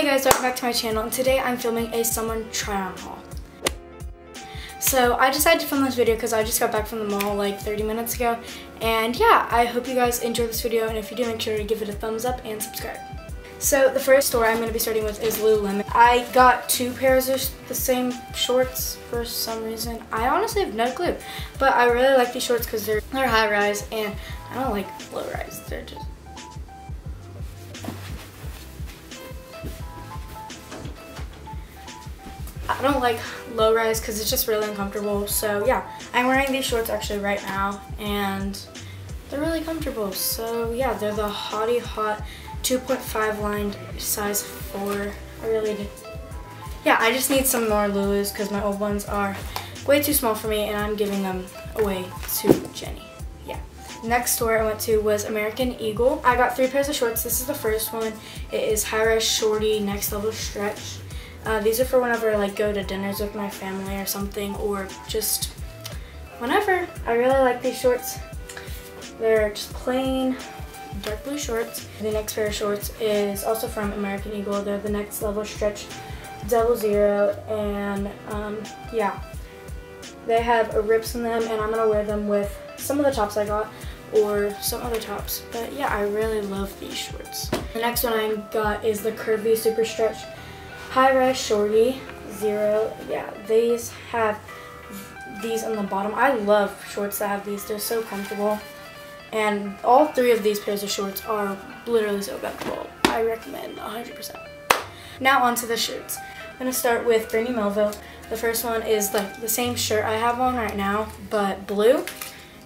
guys, welcome back to my channel and today I'm filming a summer try-on haul. So I decided to film this video because I just got back from the mall like 30 minutes ago and yeah, I hope you guys enjoyed this video and if you do make sure to give it a thumbs up and subscribe. So the first store I'm going to be starting with is Lululemon. I got two pairs of the same shorts for some reason. I honestly have no clue, but I really like these shorts because they're, they're high rise and I don't like low rise. They're just I don't like low rise because it's just really uncomfortable. So yeah, I'm wearing these shorts actually right now and they're really comfortable. So yeah, they're the Hotty Hot 2.5 lined size 4. I really did. Yeah, I just need some more Lulus because my old ones are way too small for me and I'm giving them away to Jenny. Yeah. Next store I went to was American Eagle. I got three pairs of shorts. This is the first one. It is high rise shorty next level stretch. Uh, these are for whenever I like go to dinners with my family or something or just whenever. I really like these shorts. They're just plain dark blue shorts. The next pair of shorts is also from American Eagle. They're the next level stretch double zero and um, yeah. They have rips in them and I'm to wear them with some of the tops I got or some other tops. But yeah, I really love these shorts. The next one I got is the Curvy Super Stretch High Rise Shorty Zero. Yeah, these have these on the bottom. I love shorts that have these. They're so comfortable. And all three of these pairs of shorts are literally so comfortable. I recommend 100%. Now onto the shirts. I'm going to start with Brandy Melville. The first one is like the same shirt I have on right now, but blue.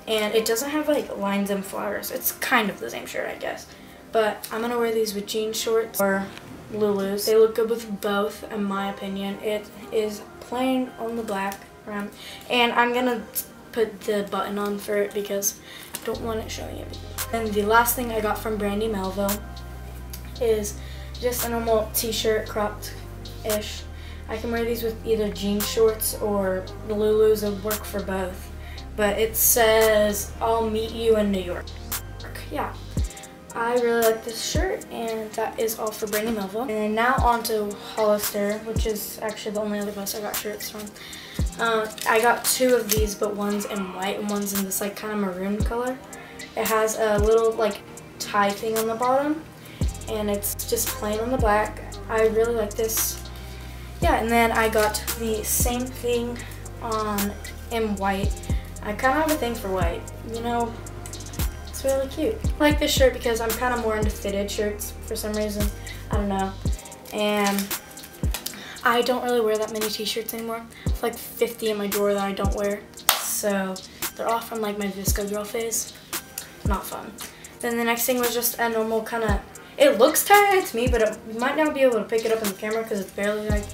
And it doesn't have like lines and flowers. It's kind of the same shirt, I guess. But I'm going to wear these with jean shorts or Lulus. They look good with both, in my opinion. It is plain on the black rim. And I'm to put the button on for it because I don't want it showing it. And the last thing I got from Brandy Melville is just a normal t-shirt, cropped-ish. I can wear these with either jean shorts or Lulus and work for both. But it says, I'll meet you in New York. Yeah. I really like this shirt and that is all for Brandy Melville. And now on to Hollister, which is actually the only other place I got shirts from. Uh, I got two of these, but one's in white and one's in this like kind of maroon color. It has a little like tie thing on the bottom and it's just plain on the black. I really like this. Yeah, and then I got the same thing on in white. I kind of have a thing for white. You know, it's really cute. I like this shirt because I'm kind of more into fitted shirts for some reason. I don't know. And I don't really wear that many t-shirts anymore. It's like 50 in my drawer that I don't wear. So they're all from like my VSCO girl phase. Not fun. Then the next thing was just a normal kind of, it looks tight to me, but it, might not be able to pick it up in the camera because it's barely like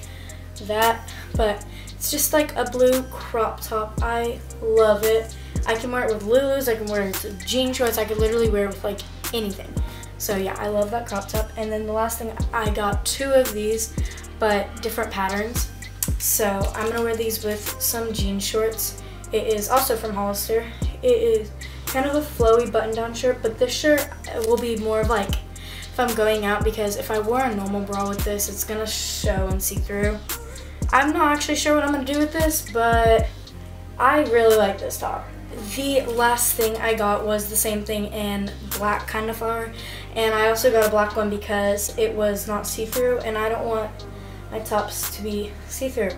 that. But it's just like a blue crop top. I love it. I can wear it with Lulus, I can wear it with jean shorts, I could literally wear it with like anything. So yeah, I love that crop top. And then the last thing, I got two of these, but different patterns. So I'm gonna wear these with some jean shorts. It is also from Hollister. It is kind of a flowy button-down shirt, but this shirt will be more of like if I'm going out because if I wore a normal bra with this, it's gonna show and see through. I'm not actually sure what I'm gonna do with this, but I really like this top. The last thing I got was the same thing in black kind of flower. And I also got a black one because it was not see-through and I don't want my tops to be see-through.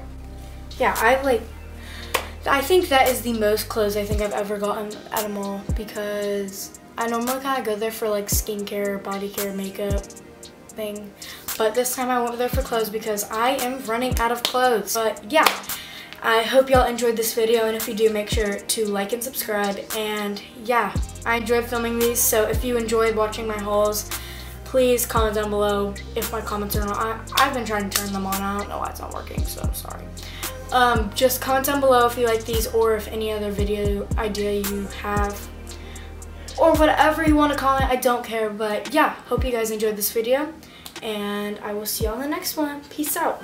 Yeah, I like, I think that is the most clothes I think I've ever gotten at a mall because I normally kind of go there for like skincare, body care, makeup thing. But this time I went there for clothes because I am running out of clothes. But yeah, I hope y'all enjoyed this video and if you do make sure to like and subscribe. And yeah I enjoyed filming these so if you enjoyed watching my hauls please comment down below if my comments are not I, I've been trying to turn them on. I don't know why it's not working so I'm sorry. Um, just comment down below if you like these or if any other video idea you have or whatever you want to comment I don't care but yeah hope you guys enjoyed this video and I will see you on the next one. Peace out